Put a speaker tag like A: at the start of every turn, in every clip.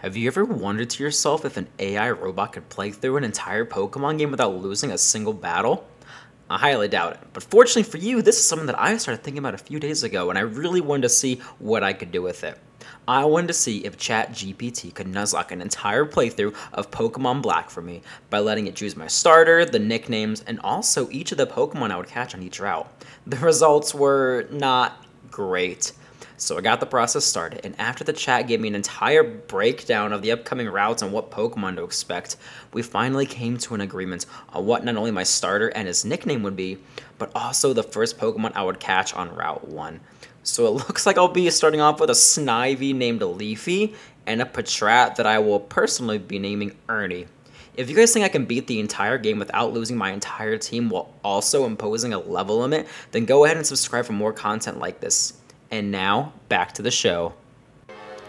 A: Have you ever wondered to yourself if an AI robot could play through an entire Pokemon game without losing a single battle? I highly doubt it. But fortunately for you, this is something that I started thinking about a few days ago, and I really wanted to see what I could do with it. I wanted to see if ChatGPT could nuzlocke an entire playthrough of Pokemon Black for me by letting it choose my starter, the nicknames, and also each of the Pokemon I would catch on each route. The results were not great. So I got the process started, and after the chat gave me an entire breakdown of the upcoming routes and what Pokemon to expect, we finally came to an agreement on what not only my starter and his nickname would be, but also the first Pokemon I would catch on Route 1. So it looks like I'll be starting off with a Snivy named Leafy, and a Patrat that I will personally be naming Ernie. If you guys think I can beat the entire game without losing my entire team while also imposing a level limit, then go ahead and subscribe for more content like this. And now, back to the show.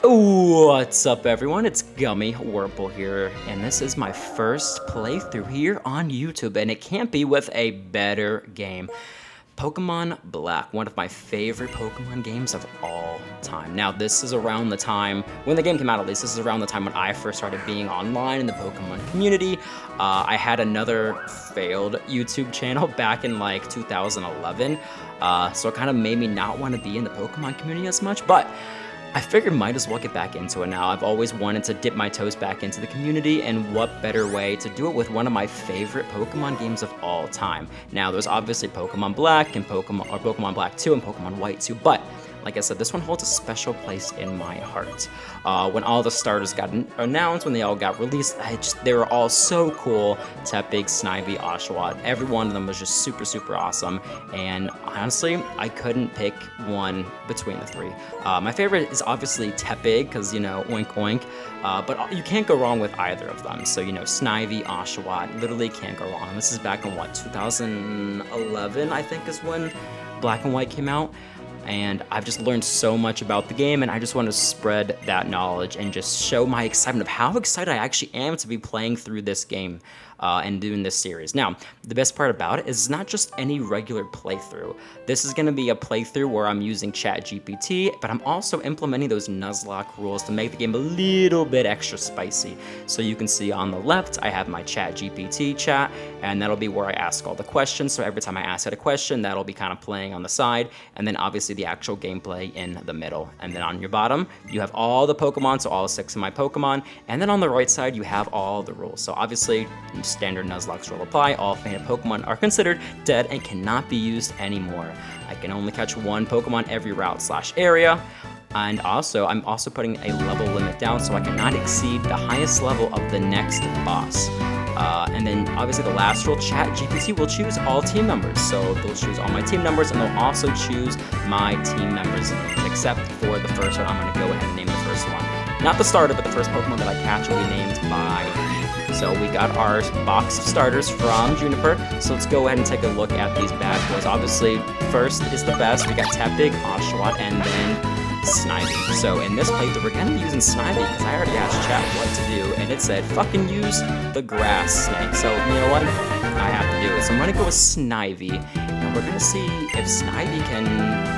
A: What's up everyone, it's Gummy Wurmple here, and this is my first playthrough here on YouTube, and it can't be with a better game. Pokemon Black, one of my favorite Pokemon games of all time. Now, this is around the time, when the game came out at least, this is around the time when I first started being online in the Pokemon community. Uh, I had another failed YouTube channel back in like 2011, uh, so it kind of made me not want to be in the Pokemon community as much, but I figured might as well get back into it now. I've always wanted to dip my toes back into the community, and what better way to do it with one of my favorite Pokemon games of all time. Now, there's obviously Pokemon Black and Pokemon or Pokemon Black 2 and Pokemon White 2, but like I said, this one holds a special place in my heart. Uh, when all the starters got announced, when they all got released, I just they were all so cool. Tepig, Snivy, Oshawott, every one of them was just super, super awesome. And honestly, I couldn't pick one between the three. Uh, my favorite is obviously Tepig, because, you know, oink oink. Uh, but you can't go wrong with either of them. So, you know, Snivy, Oshawott, literally can't go wrong. This is back in what, 2011, I think is when Black and White came out and I've just learned so much about the game and I just want to spread that knowledge and just show my excitement of how excited I actually am to be playing through this game uh, and doing this series. Now, the best part about it is not just any regular playthrough. This is going to be a playthrough where I'm using ChatGPT, but I'm also implementing those Nuzlocke rules to make the game a little bit extra spicy. So you can see on the left, I have my ChatGPT chat, and that'll be where I ask all the questions. So every time I ask it a question, that'll be kind of playing on the side, and then obviously the actual gameplay in the middle. And then on your bottom, you have all the Pokemon, so all six of my Pokemon, and then on the right side, you have all the rules. So obviously, standard Nuzlocke will apply, all fainted Pokemon are considered dead and cannot be used anymore. I can only catch one Pokemon every route slash area. And also, I'm also putting a level limit down so I cannot exceed the highest level of the next boss. Uh, and then obviously the last rule, Chat GPT will choose all team members. So they'll choose all my team members and they'll also choose my team members except for the first one. I'm to go ahead and name the first one. Not the starter, but the first Pokemon that I catch will be named by so we got our box of starters from Juniper. So let's go ahead and take a look at these bad boys. Obviously, first is the best. We got Tepig, Oshawott, and then Snivy. So in this playthrough, we're gonna be using Snivy because I already asked chat what to do, and it said fucking use the grass snake. So you know what? I have to do it. So I'm gonna go with Snivy, and we're gonna see if Snivy can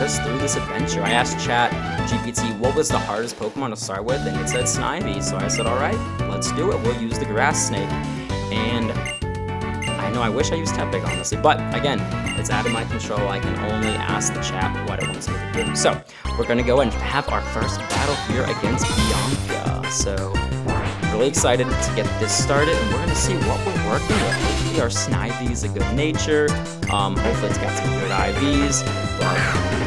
A: get us through this adventure. I asked Chat GPT what was the hardest Pokemon to start with, and it said Snivy. So I said, all right, let's do it. We'll use the Grass Snake. And I know I wish I used Tepig, honestly, but again, it's out of my control. I can only ask the chat what it wants me to do. So we're gonna go and have our first battle here against Bianca. So really excited to get this started, and we're gonna see what we're working with. Hopefully our Snivy is a good nature. Um, hopefully it's got some good IVs,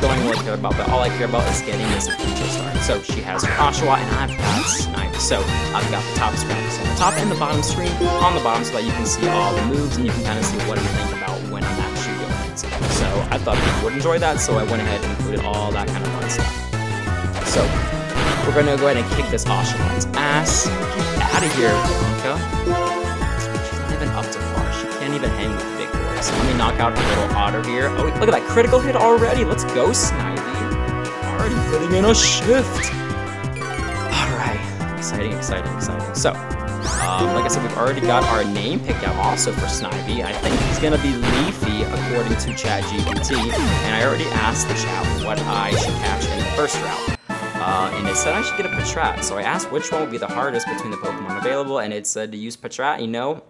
A: don't really care about, but all I care about is getting this feature started. So she has Oshawott, and I've got Snivy. So I've got the top screen, so the top and the bottom screen on the bottom so that you can see all the moves and you can kind of see what I'm thinking about when I'm actually going into them. So I thought people would enjoy that, so I went ahead and included all that kind of fun stuff. So we're gonna go ahead and kick this Oshawott's ass. Get out of here, Bianca. Can't even hang with big boys. Let me knock out a little otter here. Oh, look at that critical hit already. Let's go, Snivy. Already putting in a shift. Alright. Exciting, exciting, exciting. So, um, like I said, we've already got our name picked out also for Snivy. I think he's gonna be Leafy according to ChatGPT, and I already asked the chat what I should catch in the first route. Uh, and it said I should get a Patrat. So I asked which one would be the hardest between the Pokemon available, and it said to use Patrat. You know,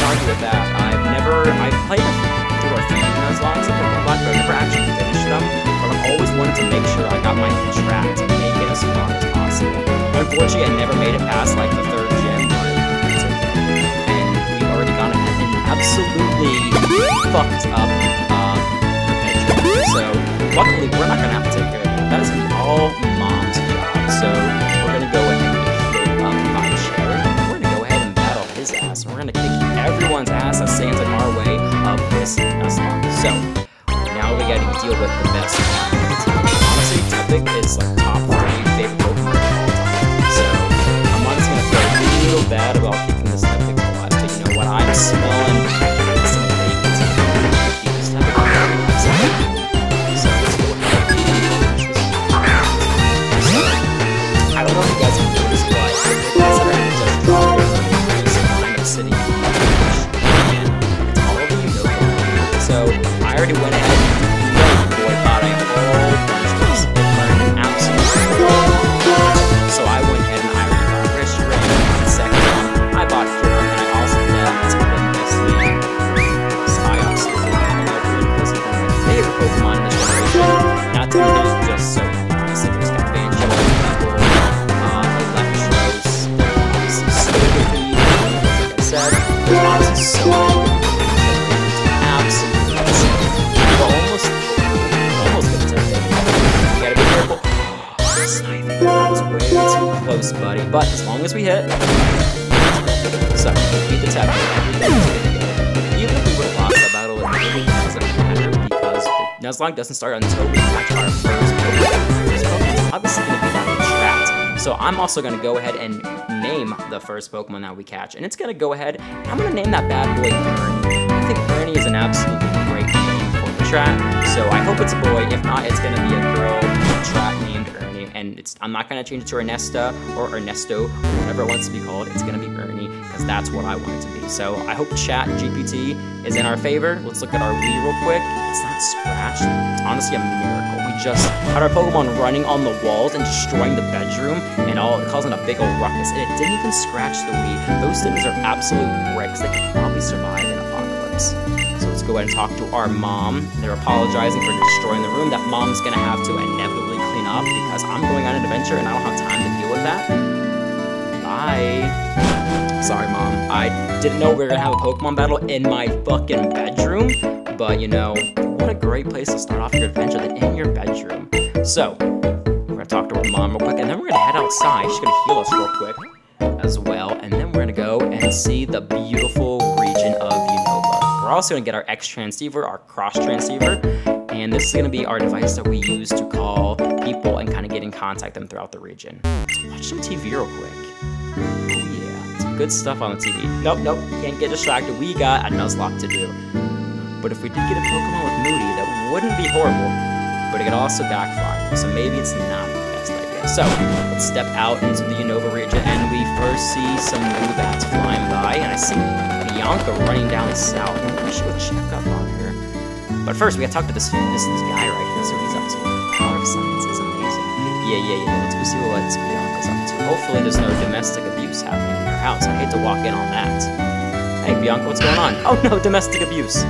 A: can't argue with that. I've never, I've played through a few Nuzlockes of Pokemon but I've never actually finished them. But I've always wanted to make sure I got my Patrat to make it as far as possible. Unfortunately, I never made it past like the third gym, but okay. And we've already ahead and absolutely fucked up um, Pedro. So luckily, we're not gonna have to take care of that. That is all mom's job. So long as we hit, so beat the tap. Even if we would have lost that battle, it really doesn't matter because Nuzlocke doesn't start until we catch our first Pokemon. Obviously gonna be that trapped. So I'm also gonna go ahead and name the first Pokemon that we catch, and it's gonna go ahead. I'm gonna name that bad boy Ernie. I think Ernie is an absolutely great name for the trap. So I hope it's a boy. If not, it's gonna be a girl trap Ernie. And it's I'm not gonna change it to Ernesta or Ernesto, or whatever it wants to be called. It's gonna be Ernie because that's what I want it to be. So I hope Chat GPT is in our favor. Let's look at our Wii real quick. It's not scratched. It's honestly a miracle. We just had our Pokemon running on the walls and destroying the bedroom and all causing a big old ruckus. And it didn't even scratch the Wii. Those things are absolute bricks. They could probably survive an apocalypse. So let's go ahead and talk to our mom. They're apologizing for destroying the room. That mom's gonna have to inevitably because I'm going on an adventure and I don't have time to deal with that. Bye. Sorry, mom. I didn't know we were gonna have a Pokemon battle in my fucking bedroom, but you know, what a great place to start off your adventure than in your bedroom. So, we're gonna talk to our mom real quick, and then we're gonna head outside. She's gonna heal us real quick as well, and then we're gonna go and see the beautiful region of Unova. We're also gonna get our X transceiver, our cross transceiver, and this is gonna be our device that we use to call people and kind of get in contact them throughout the region. Let's watch some TV real quick. Oh yeah, some good stuff on the TV. Nope, nope, can't get distracted. We got a Nuzlocke to do. But if we did get a Pokemon with Moody, that wouldn't be horrible. But it could also backfire, so maybe it's not the best idea. So, let's step out into the Unova region, and we first see some Woobats flying by, and I see Bianca running down south. We should go check up on. But first, we gotta talk to this this, this guy right here, see what he's up to. The power of science is amazing. Yeah, yeah, yeah, let's go see what Bianca's up to. Hopefully there's no domestic abuse happening in her house. I hate to walk in on that. Hey, Bianca, what's going on? Oh no, domestic abuse.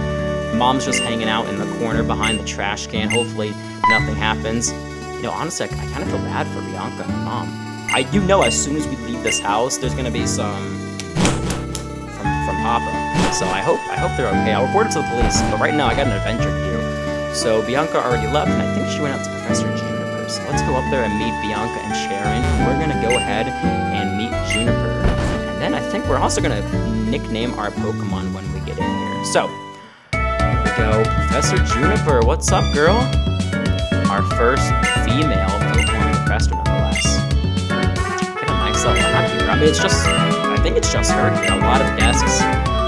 A: Mom's just hanging out in the corner behind the trash can. Hopefully nothing happens. You know, honestly, I, I kind of feel bad for Bianca and mom. I do know as soon as we leave this house, there's gonna be some from from Papa. So I hope I hope they're okay. I'll report it to the police. But right now, I got an adventure to do. So Bianca already left, and I think she went out to Professor Juniper. So let's go up there and meet Bianca and Cheren. We're gonna go ahead and meet Juniper. And then I think we're also gonna nickname our Pokemon when we get in here. So here we go, Professor Juniper. What's up, girl? Our first female Pokemon professor, nonetheless. Get a nice little here. I mean, it's just, I think it's just her. A lot of desks, of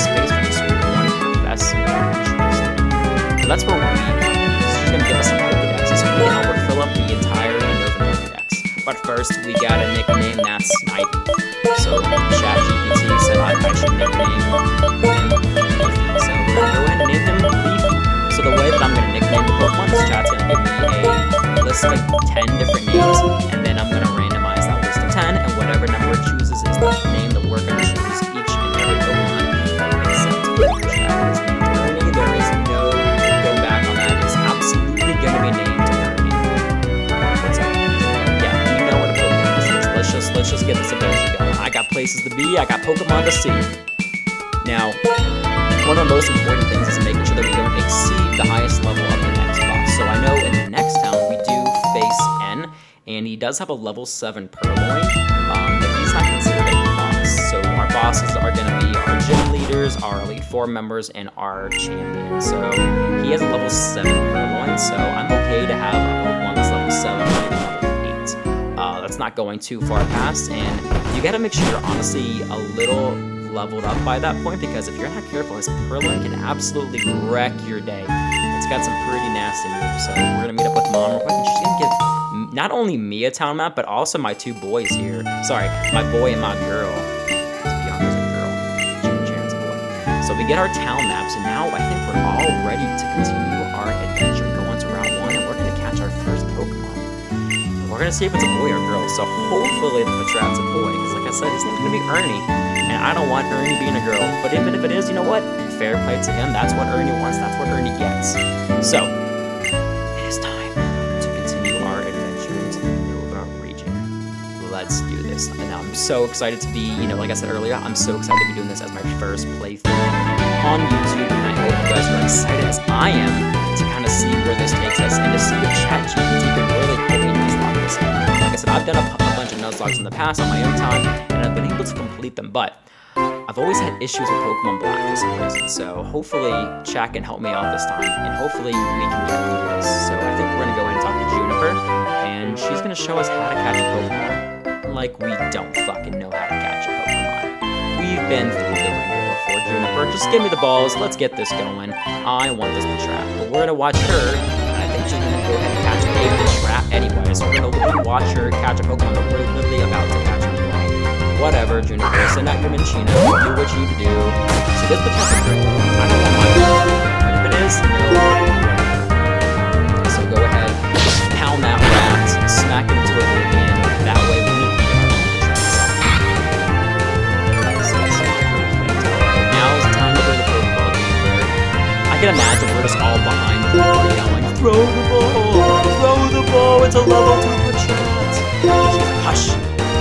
A: space just one that's where we're meeting. She's gonna give us some Pokedex. We can over fill up the entire Unova Pokedex. But first, we got a nickname that's Snivy. So ChatGPT said I, I should nickname him Leafy. So we're gonna go ahead and name him Leafy. So the way that I'm gonna nickname the Pokemon is chat's gonna give me a list of like 10 different names, and then I'm gonna randomize that list of 10, and whatever number it chooses is the name that we're gonna choose I got Pokemon to see. Now, one of the most important things is making sure that we don't exceed the highest level of the next boss. So I know in the next town we do face N, and he does have a level 7 Purrloin, um, but he's not considered a boss. So our bosses are going to be our gym leaders, our Elite Four members, and our champion. So he has a level 7 Purrloin, so I'm okay to have a Pokemon that's level 7 and level 8. Uh, that's not going too far past, and you gotta make sure you're honestly a little leveled up by that point because if you're not careful, his Purrloin can absolutely wreck your day. It's got some pretty nasty moves, so we're gonna meet up with Mom real quick, and she's gonna give not only me a town map, but also my two boys here. Sorry, my boy and my girl. Bianca's girl, boy. So we get our town maps, and now I think we're all ready to continue our adventure, go on to Route 1, and we're gonna catch our first Pokemon. We're gonna see if it's a boy or girl. So hopefully the Patrat's a boy, because like I said, his name's gonna be Ernie, and I don't want Ernie being a girl. But even if it is, you know what? Fair play to him. That's what Ernie wants. That's what Ernie gets. So it is time to continue our adventure into the Nova region. Let's do this. And I'm so excited to be, you know, like I said earlier, I'm so excited to be doing this as my first playthrough on YouTube, and I hope you guys are excited as I am to kind of see where this takes us and to see if ChatGPT can I've done a, a bunch of Nuzlockes in the past on my own time, and I've been able to complete them, but I've always had issues with Pokemon Black for some reason, so hopefully chat can help me out this time, and hopefully we can get through this. So I think we're gonna go ahead and talk to Juniper, and she's gonna show us how to catch a Pokemon. Like we don't fucking know how to catch a Pokemon. We've been through the ringer before, Juniper. Just give me the balls, let's get this going. I want this to trap, but we're gonna watch her, and catch a trap anyway, so we're gonna watch her catch a Pokemon that we're literally about to catch anyway. Whatever, Juniper, send out your Minccino, do what you need to do. So this Patrat Brick, I don't but if it is, no. So go ahead, pound that rat, smack it into oblivion, that way we can Now is time to go the Pokeball Juniper. I can imagine we're just all behind the yelling, throw the ball, it's a level 2 Patrat. She's hush,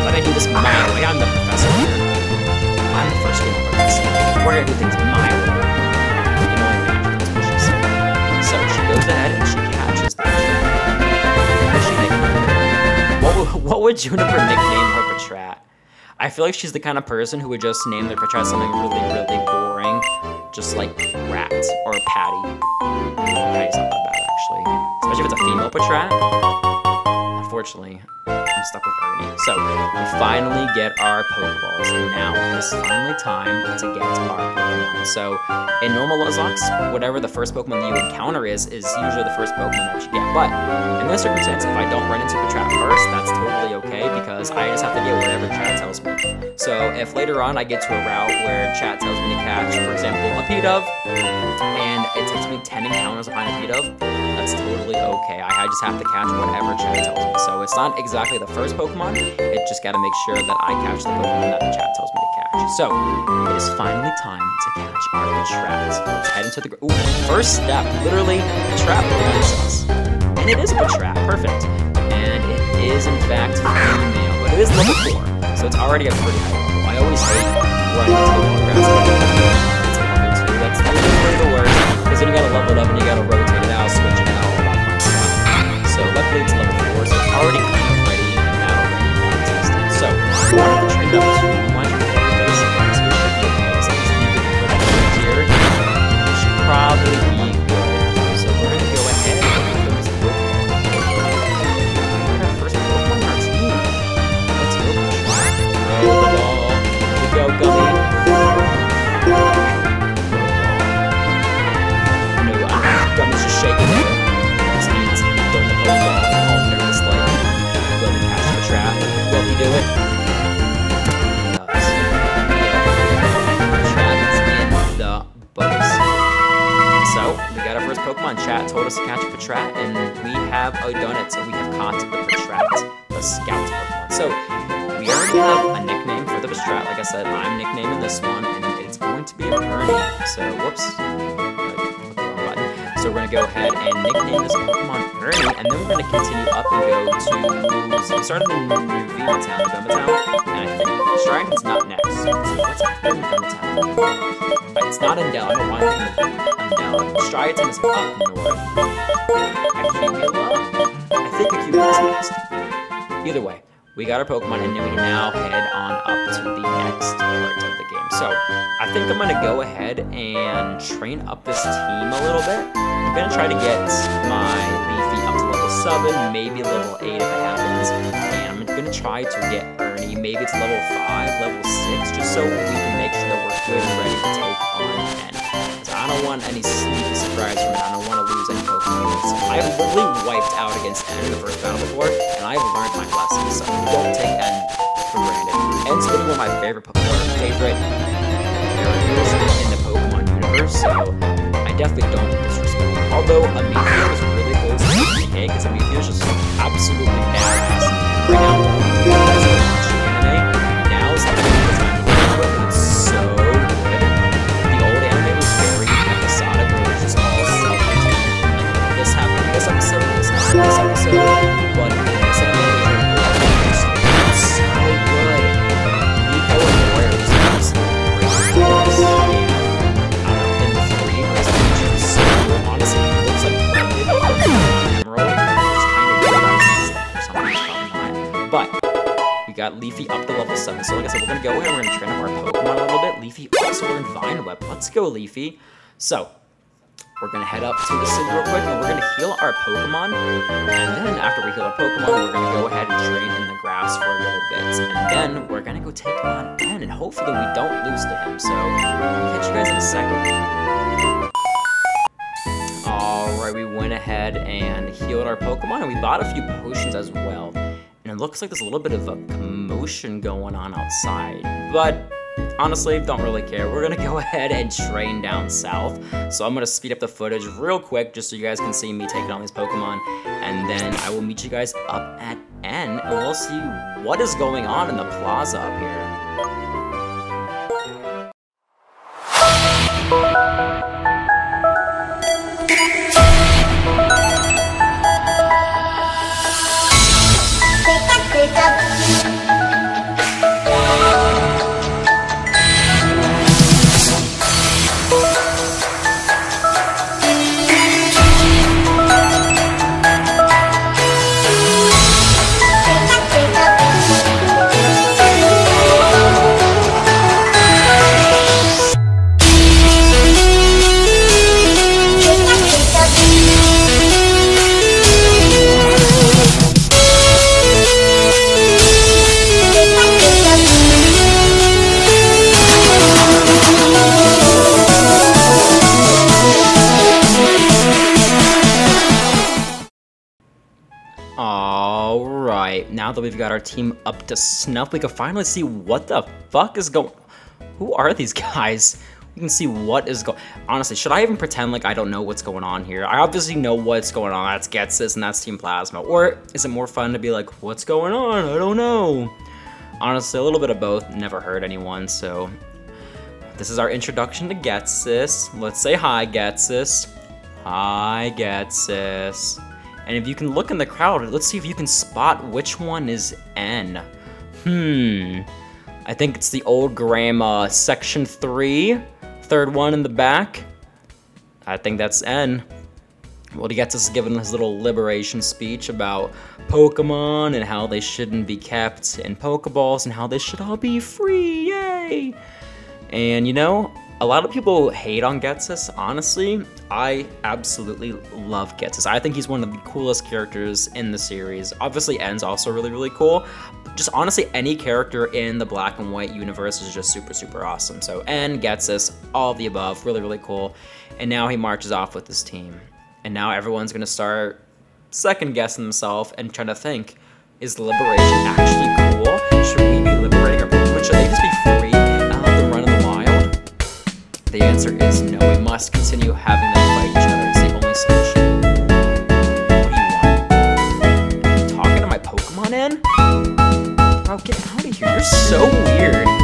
A: let me do this my way, I'm the professor. I'm the first female professor. We're gonna do things my way. You that's what she said. So she goes ahead and she catches the her? What would, Juniper nickname her Patrat? I feel like she's the kind of person who would just name their Patrat something really, really boring. Just like Rat or Patty. Patty's not bad, Especially if it's a female Patrat. Unfortunately, I'm stuck with Ernie. So, we finally get our Pokeballs. Now, it's finally time to get our Pokemon. So, in normal Nuzlocke, whatever the first Pokemon you encounter is, is usually the first Pokemon that you get. But, in this circumstance, if I don't run into a trap first, that's totally okay because I just have to get whatever chat tells me. So, if later on I get to a route where chat tells me to catch, for example, a Pidove, and it takes me 10 encounters to find a Pidove, that's totally okay. I, I just have to catch whatever chat tells me. So it's not exactly the first Pokemon, it just gotta make sure that I catch the Pokemon that the chat tells me to catch. So, it is finally time to catch our Patrat. Let's head into the... Ooh, first step, literally, trap belongs us. And it is a Patrat, perfect. And it is, in fact, female, but it is level 4, so it's already a pretty high level. I always hate running into the grass. It's a level 2, that's the worst, then you gotta level it up and you gotta rotate it out, switch it out. So luckily it's level 4, so already We up to be here. It should probably got our first Pokemon chat, told us to catch a Patrat, and we have done it, so we have caught the Patrat. The Scout Pokemon. So, we already have a nickname for the Bestrat. Like I said, I'm nicknaming this one, and it's going to be a Ernie. So, whoops. Uh, so we're gonna go ahead and nickname this Pokemon Ernie, and then we're gonna continue up and go to. So we started in Nuvema Town, Vena Town, and I think Striaton's not next. So what's after Vena Town? It's not Undell. I don't want to think Undell. Striaton is up north. Accumula? I think is next. Either way, we got our Pokemon, and then we can now head on up to the next part of the game. So, I think I'm gonna go ahead and train up this team a little bit. I'm gonna try to get my Leafy up to level 7, maybe level 8 if it happens. I'm gonna try to get Ernie maybe to level 5, level 6, just so we can make sure that we're good and ready to take on N. So I don't want any sneaky surprise from it. I don't want to lose any Pokemon. I've literally wiped out against N in the first battle before, and I've learned my lesson. So don't take N for granted. N's been one of my favorite Pokemon, favorite characters in the Pokemon universe, so I definitely don't disrespect him. Although Amiibio is really close to PK, because Amiibio is just absolutely badass. Was was. This episode, happened in this episode, got Leafy up to level 7. So like I said, we're going to go ahead and we're going to train up our Pokemon a little bit. Leafy also learned Vine Whip. Let's go, Leafy. So, we're going to head up to the city real quick and we're going to heal our Pokemon. And then after we heal our Pokemon, we're going to go ahead and train in the grass for a little bit. And then we're going to go take on N and hopefully we don't lose to him. So, I'll catch you guys in a second. Alright, we went ahead and healed our Pokemon and we bought a few potions as well. And it looks like there's a little bit of a commotion going on outside. But honestly, don't really care. We're gonna go ahead and train down south. So I'm gonna speed up the footage real quick just so you guys can see me taking on these Pokemon. And then I will meet you guys up at N and we'll see what is going on in the plaza up here. Alright, now that we've got our team up to snuff, we can finally see what the fuck is going... Who are these guys? We can see what is going... Honestly, should I even pretend like I don't know what's going on here? I obviously know what's going on. That's Ghetsis and that's Team Plasma. Or is it more fun to be like, what's going on? I don't know. Honestly, a little bit of both. Never hurt anyone, so... This is our introduction to Ghetsis. Let's say hi, Ghetsis. Hi, Ghetsis. And if you can look in the crowd, let's see if you can spot which one is N. Hmm. I think it's the old grandma, section three, third one in the back. I think that's N. Well, he gets us giving his little liberation speech about Pokemon and how they shouldn't be kept in Pokeballs and how they should all be free. Yay! And you know, a lot of people hate on Ghetsis. Honestly, I absolutely love Ghetsis. I think he's one of the coolest characters in the series. Obviously, N's also really, really cool. Just honestly, any character in the black and white universe is just super, super awesome. So N, Ghetsis, all the above, really, really cool. And now he marches off with his team. And now everyone's gonna start second guessing themselves and trying to think, is liberation actually cool? Should we be liberating our people? Should they just be the answer is no. We must continue having them fight each other. It's the only solution. What do you want? Talking to my Pokemon in? Bro, get out of here. You're so weird.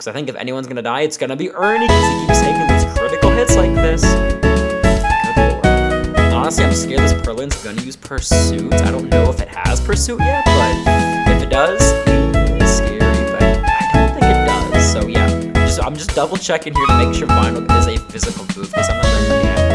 A: Because I think if anyone's gonna die, it's gonna be Ernie because he keeps taking these critical hits like this. Honestly, I'm scared this Purrloin's gonna use Pursuit. I don't know if it has Pursuit yet, but if it does, it's scary, but I don't think it does. So yeah, just, I'm just double checking here to make sure Vinyl is a physical move because I'm not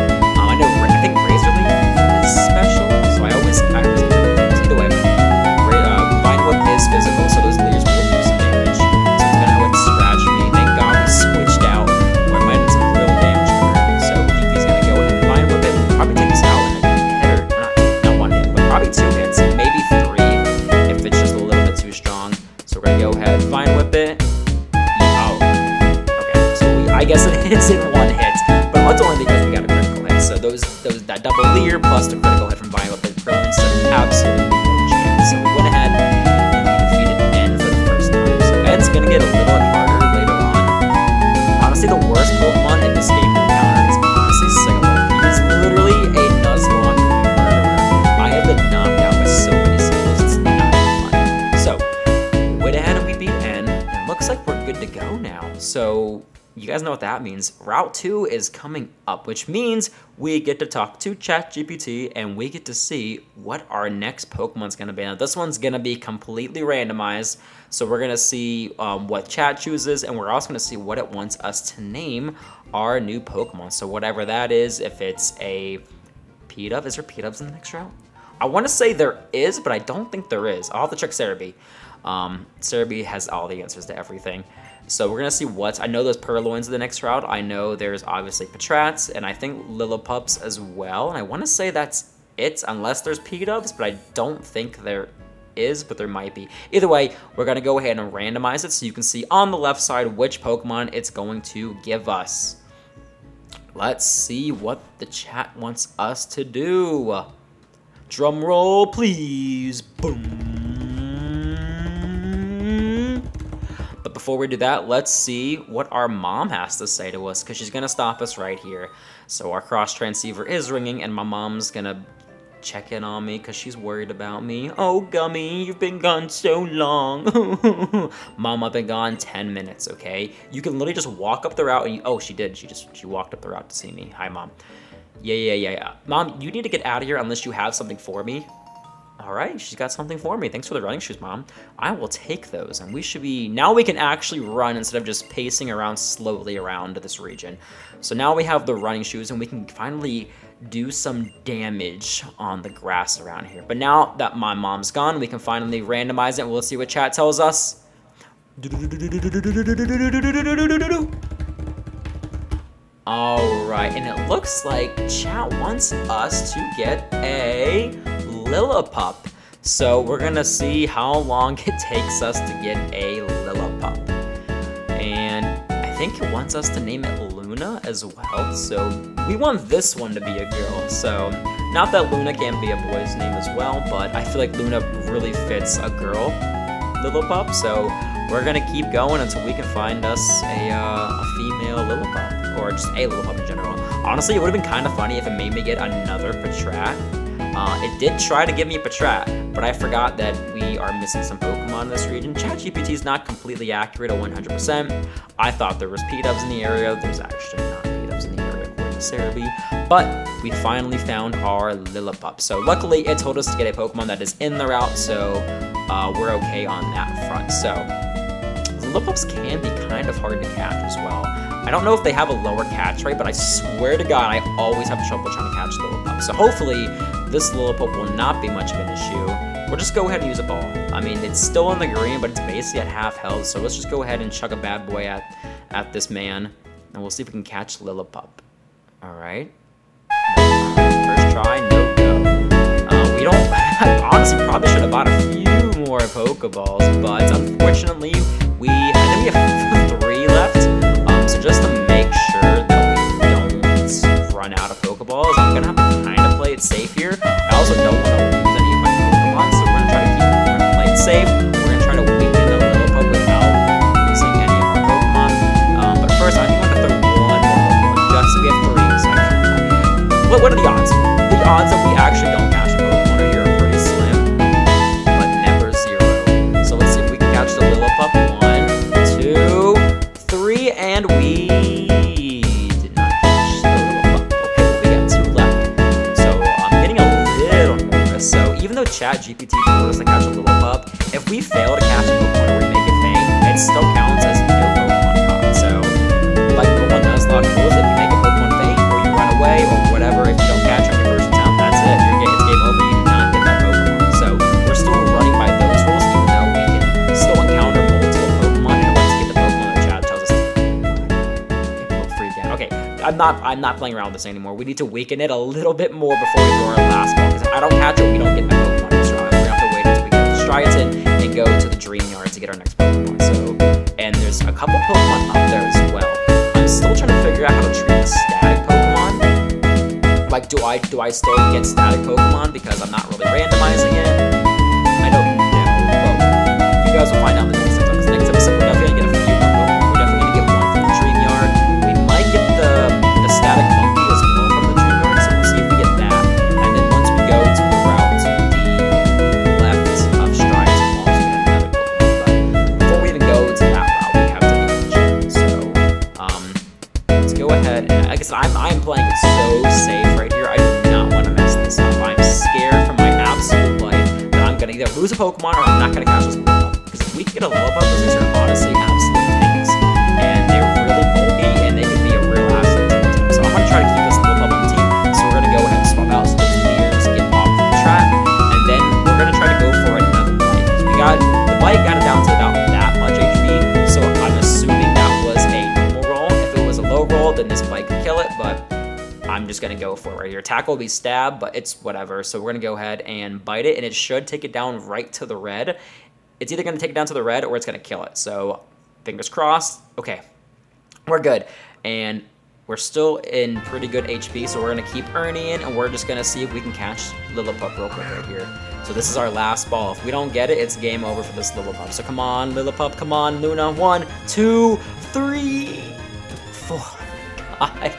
A: I guess it in one hit, but that's only because we got a critical hit. So those, those that double leer plus the critical hit from Whip it, Krillin stood absolutely no chance. So we went ahead and we defeated N for the first time. So N's gonna get a little harder later on. Honestly, the worst Pokemon in this game encounter is honestly Sigilyph. He's literally a Nuzlocke murderer. I have been knocked out by so many Sigils, it's not fun. So, we went ahead and we beat N, and it looks like we're good to go now. So, you guys know what that means. Route 2 is coming up, which means we get to talk to ChatGPT and we get to see what our next Pokemon's gonna be. Now, this one's gonna be completely randomized, so we're gonna see um, what Chat chooses, and we're also gonna see what it wants us to name our new Pokemon. So, whatever that is, if it's a Pidove, is there Pidoves in the next route? I want to say there is, but I don't think there is. I'll have to check Serebii. Um, has all the answers to everything. So we're going to see what... I know there's Purrloins in the next route. I know there's obviously Patrats, and I think Lillipups as well. And I want to say that's it, unless there's Pidoves, but I don't think there is, but there might be. Either way, we're going to go ahead and randomize it so you can see on the left side which Pokemon it's going to give us. Let's see what the chat wants us to do. Drum roll, please. Boom. Before we do that, let's see what our mom has to say to us, because she's going to stop us right here. So our cross transceiver is ringing, and my mom's going to check in on me because she's worried about me. Oh, Gummy, you've been gone so long. Mom, I've been gone 10 minutes, okay? You can literally just walk up the route and you, oh, she did. She just, she walked up the route to see me. Hi, Mom. Yeah, yeah, yeah, yeah. Mom, you need to get out of here unless you have something for me. All right, she's got something for me. Thanks for the running shoes, Mom. I will take those, and we should be... Now we can actually run instead of just pacing around slowly around this region. So now we have the running shoes, and we can finally do some damage on the grass around here. But now that my mom's gone, we can finally randomize it, and we'll see what chat tells us. Alright, and it looks like chat wants us to get a Lillipup. So we're gonna see how long it takes us to get a Lillipup. And I think it wants us to name it Luna as well. So we want this one to be a girl. So not that Luna can't be a boy's name as well, but I feel like Luna really fits a girl Lillipup. So we're gonna keep going until we can find us a, uh, a female Lillipup, or just a Lillipup in general. Honestly, it would have been kind of funny if it made me get another Patrat. Uh, it did try to give me a Patrat, but I forgot that we are missing some Pokemon in this region. ChatGPT is not completely accurate at 100%. I thought there was Pidoves in the area. There's actually not Pidoves in the area according to Serebii. But we finally found our Lillipup. So luckily, it told us to get a Pokemon that is in the route, so uh, we're okay on that front. So Lillipups can be kind of hard to catch as well. I don't know if they have a lower catch rate, but I swear to God, I always have trouble trying to catch Lillipup. So hopefully, this Lillipup will not be much of an issue. We'll just go ahead and use a ball. I mean, it's still on the green, but it's basically at half health, so let's just go ahead and chuck a bad boy at, at this man, and we'll see if we can catch Lillipup. Alright. First try, no go. Uh, we don't... I honestly probably should have bought a few more Pokeballs, but unfortunately, we... I think we have three left, um, so just to make sure that we don't run out of Pokeballs, I'm gonna have to kind it safe here. I also don't want to lose any of my Pokemon, so we're gonna try to keep we're it safe. We're gonna try to weaken the Lillipup without losing any of our Pokemon. Um, but first, I think I'm gonna throw one Pokemon, just so we have three. So what, what are the odds? The odds that we actually don't even though Chat GPT told us to catch a Lillipup, if we fail to catch a Pokemon or we make it faint, it still counts as no Pokemon caught. So like Pokemon Nuzlocke rules, if you make a Pokemon faint or you run away or whatever, if you don't catch on your first attempt, that's it. You're it's game over. You do not get that Pokemon. So we're still running by those rules, even though we can still encounter multiple Pokemon in order to get the Pokemon that chat tells us to. Don't freak out. Okay, I'm not. I'm not playing around with this anymore. We need to weaken it a little bit more before we throw our last ball. I don't catch it, we don't get that Pokemon round. We're have to wait until we get to Striaton and go to the Dream Yard to get our next Pokemon. So, and there's a couple Pokemon up there as well. I'm still trying to figure out how to treat the static Pokemon. Like, do I do I still get static Pokemon because I'm not really randomizing it? I don't know, but you guys will find out in the next guess I'm I'm playing it so safe right here. I do not want to mess this up. I'm scared for my absolute life that I'm gonna either lose a Pokemon or I'm not gonna catch this Pokemon. Because if we get a Lillipup, those are honestly absolute tanks. And they're really bulky and they can be a real to the team. So I'm gonna try to keep this Lillipup on team. So we're gonna go ahead and swap out so those leaders get off the track. And then we're gonna try to go for another. 'Cause We got the bite got it down to about that much HP. So I'm assuming that was a normal roll. If it was a low roll, then this bite I'm just gonna go for it right here. Tackle will be stab, but it's whatever. So we're gonna go ahead and bite it, and it should take it down right to the red. It's either gonna take it down to the red or it's gonna kill it. So fingers crossed. Okay, we're good, and we're still in pretty good HP. So we're gonna keep in, and we're just gonna see if we can catch Lillipup real quick right here. So this is our last ball. If we don't get it, it's game over for this Lillipup. So come on, Lillipup, come on, Luna. One, two, three, four. God.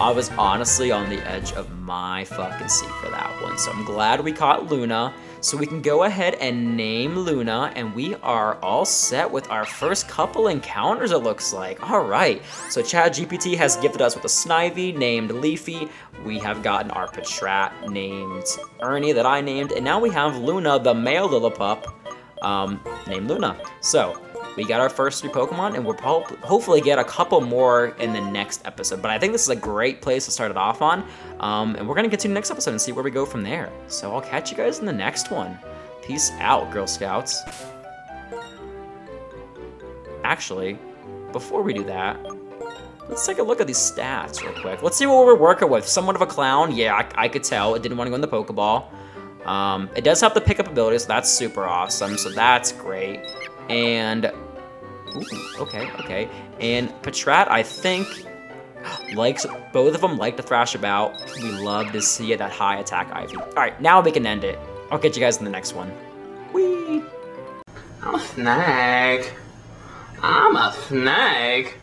A: I was honestly on the edge of my fucking seat for that one. So I'm glad we caught Luna. So we can go ahead and name Luna, and we are all set with our first couple encounters, it looks like. All right, so Chat GPT has gifted us with a Snivy named Leafy. We have gotten our Patrat named Ernie that I named, and now we have Luna, the male Lillipup, um, named Luna. So, we got our first three Pokemon, and we'll hopefully get a couple more in the next episode. But I think this is a great place to start it off on. Um, and we're going to get to the next episode and see where we go from there. So I'll catch you guys in the next one. Peace out, Girl Scouts. Actually, before we do that, let's take a look at these stats real quick. Let's see what we're working with. Somewhat of a clown. Yeah, I, I could tell. It didn't want to go in the Pokeball. Um, it does have the pickup ability, so that's super awesome. So that's great. And, ooh, okay, okay. And Patrat, I think, likes, both of them like to thrash about. We love to see that high attack IV. All right, now we can end it. I'll catch you guys in the next one. Whee!
B: I'm a snake. I'm a snake.